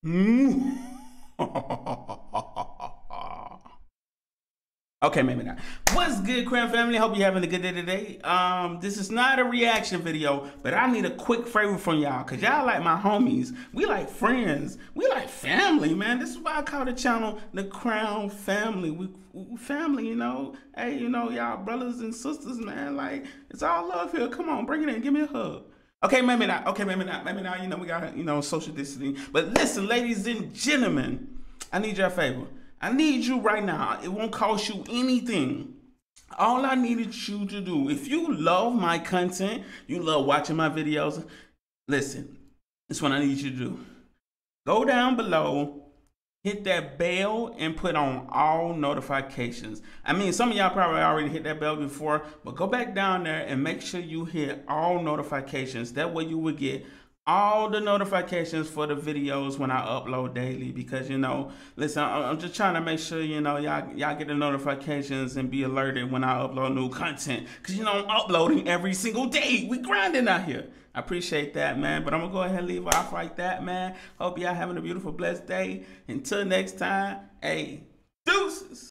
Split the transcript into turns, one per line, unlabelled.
okay, maybe not. What's good, Crown family? Hope you're having a good day today. Um, this is not a reaction video, but I need a quick favor from y'all, cause y'all like my homies. We like friends. We like family, man. This is why I call the channel the Crown Family. We, we family, you know. Hey, you know, y'all brothers and sisters, man. Like it's all love here. Come on, bring it in. Give me a hug. Okay, maybe not. Okay, maybe not. Maybe not. You know, we got you know social distancing. But listen, ladies and gentlemen, I need your favor. I need you right now. It won't cost you anything. All I needed you to do, if you love my content, you love watching my videos, listen. This is what I need you to do. Go down below, hit that bell and put on all notifications. I mean, some of y'all probably already hit that bell before, but go back down there and make sure you hit all notifications. That way you will get all the notifications for the videos when I upload daily because you know, listen, I'm just trying to make sure you know y'all y'all get the notifications and be alerted when I upload new content because you know I'm uploading every single day. We grinding out here. I appreciate that, man. But I'm gonna go ahead and leave off like that, man. Hope y'all having a beautiful, blessed day. Until next time, hey, deuces.